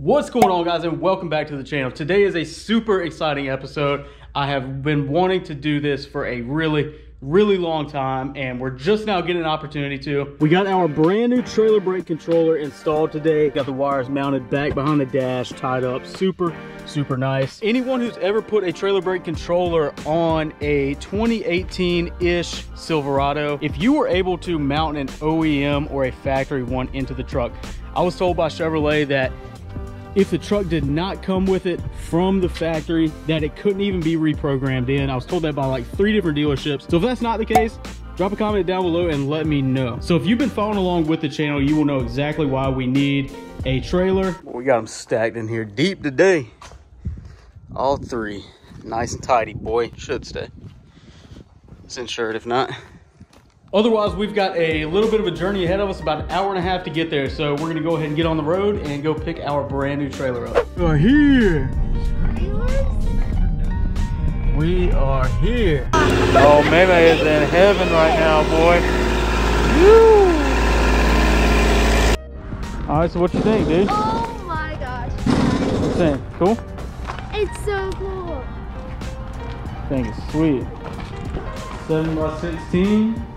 What's going on guys and welcome back to the channel. Today is a super exciting episode. I have been wanting to do this for a really, really long time and we're just now getting an opportunity to. We got our brand new trailer brake controller installed today. Got the wires mounted back behind the dash, tied up. Super, super nice. Anyone who's ever put a trailer brake controller on a 2018-ish Silverado, if you were able to mount an OEM or a factory one into the truck, I was told by Chevrolet that if the truck did not come with it from the factory, that it couldn't even be reprogrammed in. I was told that by like three different dealerships. So if that's not the case, drop a comment down below and let me know. So if you've been following along with the channel, you will know exactly why we need a trailer. We got them stacked in here deep today. All three. Nice and tidy, boy. Should stay. It's insured if not. Otherwise, we've got a little bit of a journey ahead of us, about an hour and a half to get there. So we're gonna go ahead and get on the road and go pick our brand new trailer up. We are here. We are here. Oh, Meme is in heaven right now, boy. Woo! All right, so what you think, dude? Oh my gosh. What you think? Cool? It's so cool. I think it's sweet. 7 by 16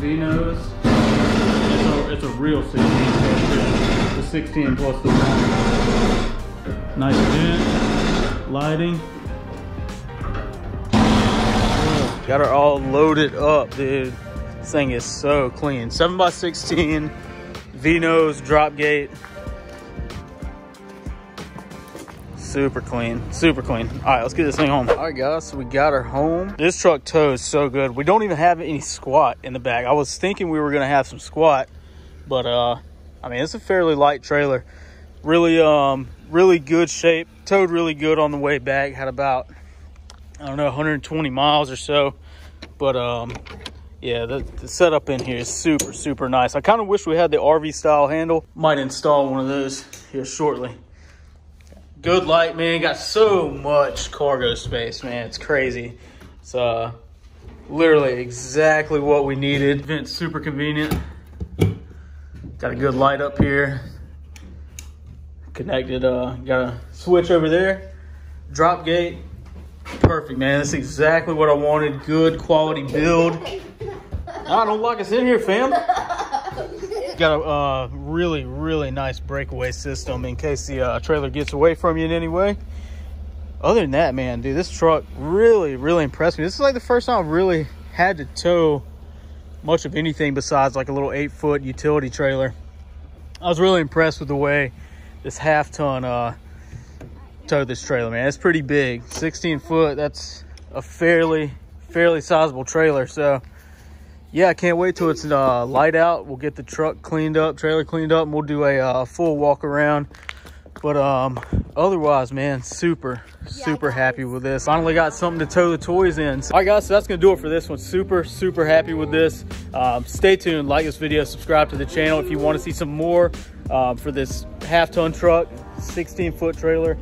V-nose. It's a, it's a real 16 The 16 plus the one. Nice vent, lighting. Got her all loaded up, dude. This thing is so clean. 7 by 16 V-nose, drop gate. Super clean. Super clean. All right let's get this thing home. All right guys so we got her home. This truck tows so good. We don't even have any squat in the back. I was thinking we were gonna have some squat but uh i mean it's a fairly light trailer. Really um really good shape. Towed really good on the way back. Had about i don't know 120 miles or so. But um yeah the, the setup in here is super super nice. I kind of wish we had the rv style handle. Might install one of those here shortly good light, man. Got so much cargo space, man. It's crazy. It's uh, literally exactly what we needed. Vent's super convenient. Got a good light up here. Connected, uh, got a switch over there. Drop gate. Perfect, man. That's exactly what I wanted. Good quality build. I don't lock us in here, fam got a uh, really, really nice breakaway system in case the uh, trailer gets away from you in any way. Other than that, man, dude, this truck really, really impressed me. This is like the first time I've really had to tow much of anything besides like a little eight foot utility trailer. I was really impressed with the way this half ton uh, towed this trailer, man. It's pretty big, 16 foot. That's a fairly, fairly sizable trailer. So yeah, I can't wait till it's uh, light out. We'll get the truck cleaned up, trailer cleaned up, and we'll do a uh, full walk around. But um, otherwise, man, super, super yeah, happy with this. Finally got something to tow the toys in. So, all right, guys, so that's gonna do it for this one. Super, super happy with this. Um, stay tuned, like this video, subscribe to the channel if you want to see some more um, for this half ton truck, 16 foot trailer.